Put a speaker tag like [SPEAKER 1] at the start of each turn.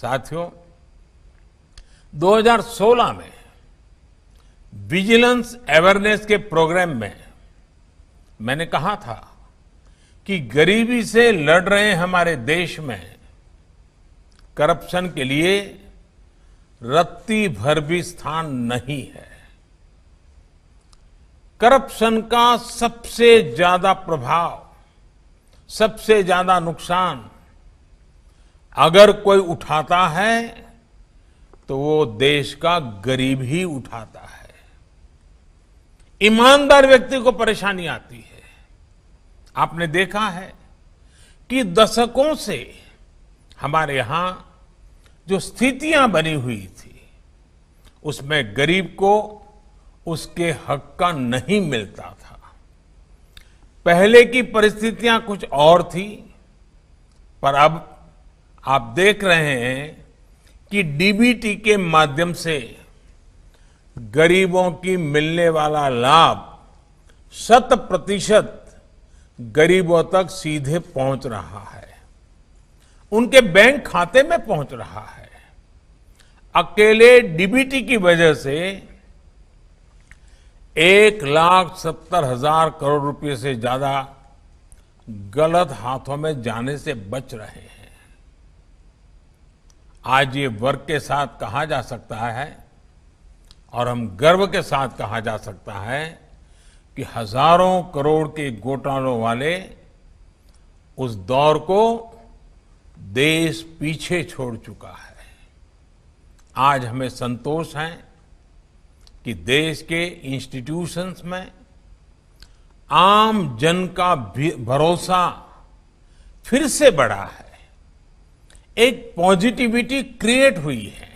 [SPEAKER 1] साथियों 2016 में vigilance awareness के प्रोग्राम में मैंने कहा था कि गरीबी से लड़ रहे हमारे देश में करप्शन के लिए रत्ती भर भी स्थान नहीं है। करप्शन का सबसे ज़्यादा प्रभाव, सबसे ज़्यादा नुकसान अगर कोई उठाता है तो वो देश का गरीब ही उठाता है। ईमानदार व्यक्ति को परेशानी आती है। आपने देखा है कि दशकों से हमारे यहाँ जो स्थितियाँ बनी हुई थी, उसमें गरीब को उसके हक का नहीं मिलता था। पहले की परिस्थितियाँ कुछ और थी, पर अब आप देख रहे हैं कि डीबीटी के माध्यम से गरीबों की मिलने वाला लाभ शत प्रतिशत गरीबों तक सीधे पहुँच रहा है। उनके बैंक खाते में पहुँच रहा है। अकेले डीबीटी की वजह से एक लाख सत्तर हज़ार करोड़ रुपए से ज़्यादा गलत हाथों में जाने से बच रहे हैं। आज ये वर्ग के साथ कहा जा सकता है और हम गर्व के साथ कहा जा सकता है कि हज़ारों करोड़ के घोटालों वाले उस दौर को देश पीछे छोड़ चुका है। आज हमें संतोष है कि देश के इंस्टीट्यूशंस में आम जन का भरोसा फिर से बढ़ा है। एक पॉजिटिविटी क्रिएट हुई है।